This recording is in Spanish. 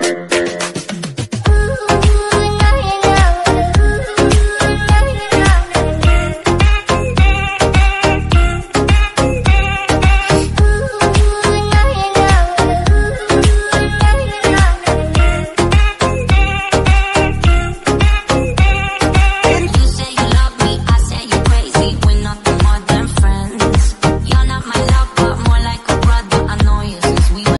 Ah.